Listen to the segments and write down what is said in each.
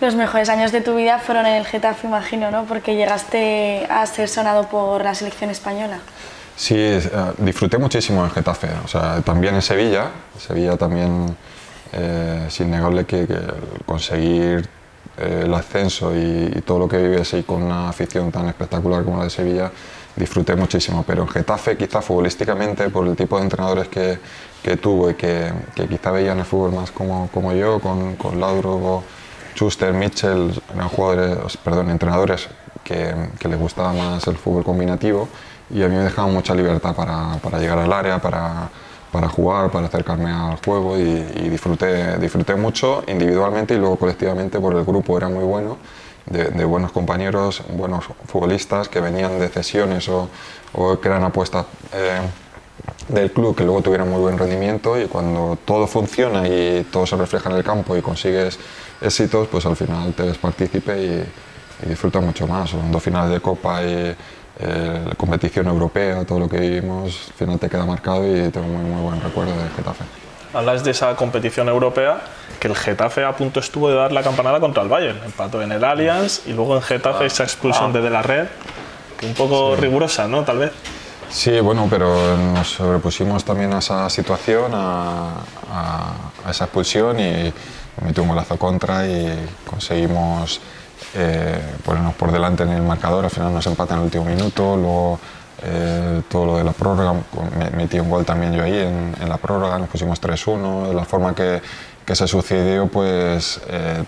Los mejores años de tu vida fueron en el Getafe, imagino, ¿no? Porque llegaste a ser sonado por la selección española. Sí, eh, disfruté muchísimo en Getafe, o sea, también en Sevilla. Sevilla también eh, es innegable que, conseguir eh, el ascenso y, todo lo que vives ahí con una afición tan espectacular como la de Sevilla, disfruté muchísimo. Pero en Getafe, quizá futbolísticamente, por el tipo de entrenadores que, que tuvo y que, que, quizá veían el fútbol más como, como yo, con, con Laudrup, Schuster, Mitchell, eran jugadores, perdón, entrenadores que, que les gustaba más el fútbol combinativo y a mí me dejaban mucha libertad para, para llegar al área, para, para, jugar, para acercarme al juego y, disfruté, disfruté mucho individualmente y luego colectivamente porque el grupo era muy bueno. De, buenos compañeros, buenos futbolistas que venían de cesiones o, o que eran apuestas eh, del club que luego tuvieran muy buen rendimiento y cuando todo funciona y todo se refleja en el campo y consigues éxitos, pues al final te ves partícipe y, y disfrutas mucho más. Son dos finales de Copa y eh, la competición europea, todo lo que vivimos, al final te queda marcado y tengo muy, muy buen recuerdo de Getafe. Hablas de esa competición europea, que el Getafe a punto estuvo de dar la campanada contra el Bayern, empató en el Allianz y luego en Getafe esa expulsión de De La Red, que un poco rigurosa, ¿no? Tal vez. Sí, bueno, pero nos sobrepusimos también a esa situación, a, esa expulsión y metió un golazo contra y conseguimos eh, ponernos por delante en el marcador, al final nos empatan en el último minuto, luego eh, todo lo de la prórroga, metí un gol también yo ahí en, la prórroga, nos pusimos 3-1, de la forma que, que, se sucedió pues eh,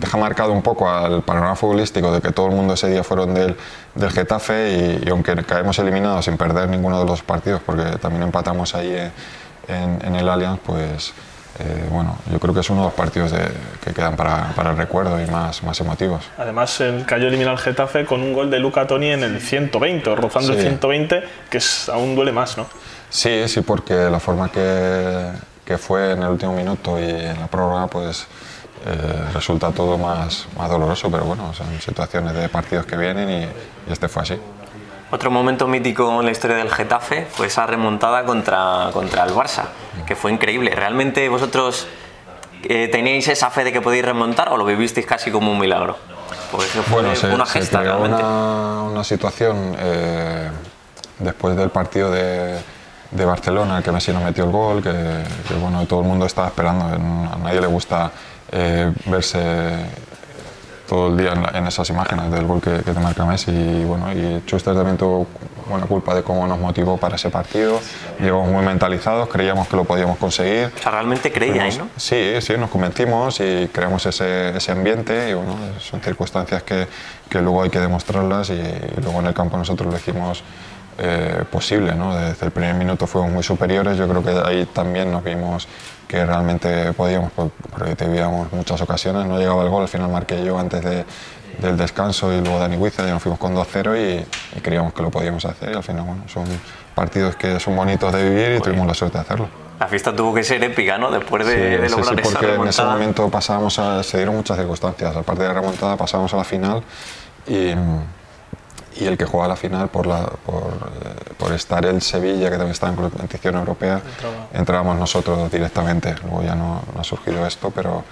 deja marcado un poco al panorama futbolístico de que todo el mundo ese día fueron del, del Getafe y, aunque caemos eliminados sin perder ninguno de los partidos porque también empatamos ahí en, en el Allianz, pues eh, bueno, yo creo que es uno de los partidos que quedan para, para, el recuerdo y más, más emotivos. Además, el cayó eliminado al Getafe con un gol de Luca Toni en el 120, rozando el 120, que es, aún duele más, ¿no? Sí, sí, porque la forma que, que fue en el último minuto y en la prórroga, pues eh, resulta todo más, más doloroso, pero bueno, son situaciones de partidos que vienen y, y este fue así. Otro momento mítico en la historia del Getafe fue esa remontada contra, contra el Barça, que fue increíble. ¿Realmente vosotros eh, teníais esa fe de que podéis remontar o lo vivisteis casi como un milagro? Pues fue bueno, una gesta realmente. Una, situación eh, después del partido de, de Barcelona, que Messi nos metió el gol, que, bueno, todo el mundo estaba esperando. A nadie le gusta eh, verse todo el día en, esas imágenes del gol que, te marca Messi. Y bueno y Schuster también tuvo buena culpa de cómo nos motivó para ese partido. Llegamos muy mentalizados creíamos que lo podíamos conseguir. O sea realmente creíais ¿no? sí sí nos convencimos y creamos ese, ese ambiente. Y bueno son circunstancias que, que, luego hay que demostrarlas y, luego en el campo nosotros lo hicimos eh, posible, ¿no? Desde el primer minuto fuimos muy superiores, yo creo que ahí también nos vimos que realmente podíamos, porque teníamos muchas ocasiones, no llegaba el gol, al final marqué yo antes de, del descanso y luego Dani Huiza, y nos fuimos con 2-0 y, creíamos que lo podíamos hacer y al final bueno, son partidos que son bonitos de vivir y tuvimos la suerte de hacerlo. La fiesta tuvo que ser épica, ¿no? Después de, de lograr sí, sí, porque en ese momento pasábamos a, se dieron muchas circunstancias, aparte de la remontada pasábamos a la final y y el que juega la final por, la, por, eh, por, estar el Sevilla, que también está en competición europea, entrábamos nosotros directamente. Luego ya no, no, ha surgido esto, pero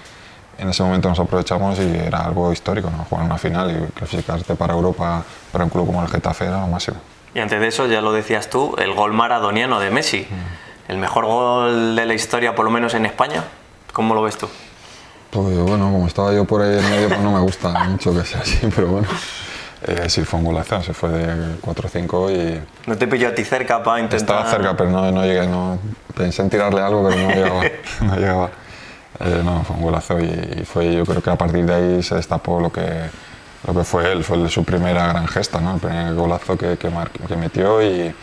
en ese momento nos aprovechamos y era algo histórico, ¿no? jugar una final y clasificarte para Europa para un club como el Getafe era lo máximo. Y antes de eso, ya lo decías tú, el gol maradoniano de Messi, mm. el mejor gol de la historia, por lo menos en España. ¿Cómo lo ves tú? Pues bueno, como estaba yo por ahí en medio, pues no me gusta mucho que sea así, pero bueno. Eh, sí, fue un golazo, se fue de 4-5 y... ¿No te pilló a ti cerca para intentar...? Estaba cerca, pero no, no llegué, no... Pensé en tirarle algo, pero no llegaba. no, llegaba. Eh, no, fue un golazo y, fue, yo creo que a partir de ahí se destapó lo que, lo que fue él, fue su primera gran gesta, ¿no? el primer golazo que, que, que metió y,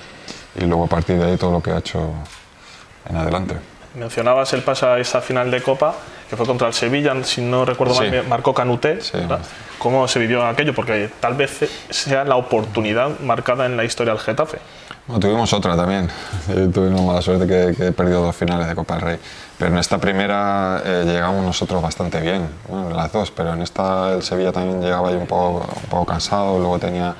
y luego a partir de ahí todo lo que ha hecho en adelante. Mencionabas el paso a esa final de Copa, que fue contra el Sevilla, si no recuerdo mal, marcó Canuté. ¿Cómo se vivió aquello? Porque tal vez sea la oportunidad marcada en la historia del Getafe. tuvimos otra también. Tuvimos mala suerte que, que, he perdido dos finales de Copa del Rey. Pero en esta primera eh, llegamos nosotros bastante bien, bueno, las dos, pero en esta el Sevilla también llegaba ahí un poco, un poco cansado, luego tenía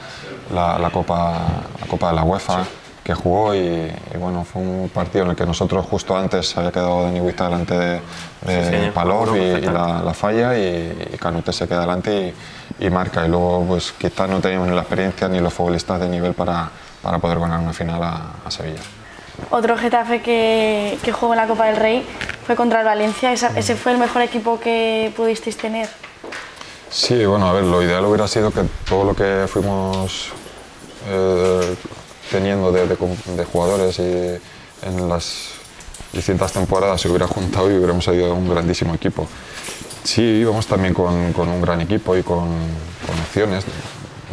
la, la, Copa, la Copa de la UEFA que jugó y, bueno, fue un partido en el que nosotros justo antes había quedado Dani Huizta delante de, de Palor y, la, falla y, Canute se queda delante y, marca y luego pues quizás no teníamos ni la experiencia ni los futbolistas de nivel para, para poder ganar una final a, Sevilla. Otro Getafe que, que, jugó en la Copa del Rey fue contra el Valencia. ¿Ese fue el mejor equipo que pudisteis tener? Sí, bueno, a ver, lo ideal hubiera sido que todo lo que fuimos eh, teniendo de, jugadores y en las distintas temporadas se hubiera juntado y hubiéramos salido un grandísimo equipo. Sí, íbamos también con, un gran equipo y con, opciones,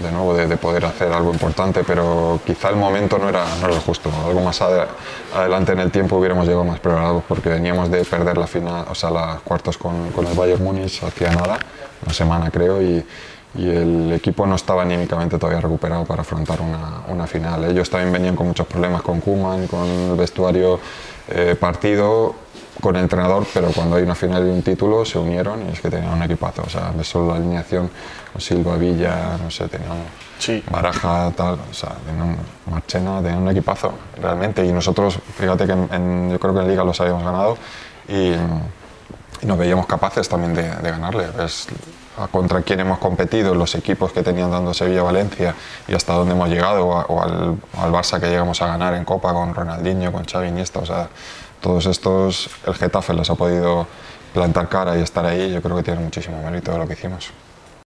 de nuevo, de, poder hacer algo importante, pero quizá el momento no era, no lo justo. Algo más adelante en el tiempo hubiéramos llegado más preparados porque veníamos de perder la final, o sea, las cuartos con, con el Bayern Múnich hacía nada, una semana creo, y, y el equipo no estaba anímicamente todavía recuperado para afrontar una, una final. Ellos también venían con muchos problemas con Kuman, con el vestuario eh, partido, con el entrenador, pero cuando hay una final y un título se unieron y es que tenían un equipazo. O sea, ves solo la alineación con Silva, Villa, no sé, tenían Baraja, tal, o sea, tenían Marchena, tenían un equipazo realmente. Y nosotros, fíjate que en, yo creo que en Liga los habíamos ganado y, nos veíamos capaces también de, de ganarle. Es, contra quién hemos competido, los equipos que tenían dando Sevilla-Valencia y hasta dónde hemos llegado, o, al, al, Barça que llegamos a ganar en Copa con Ronaldinho, con Xavi Iniesta, o sea, todos estos, el Getafe les ha podido plantar cara y estar ahí, yo creo que tiene muchísimo mérito de lo que hicimos.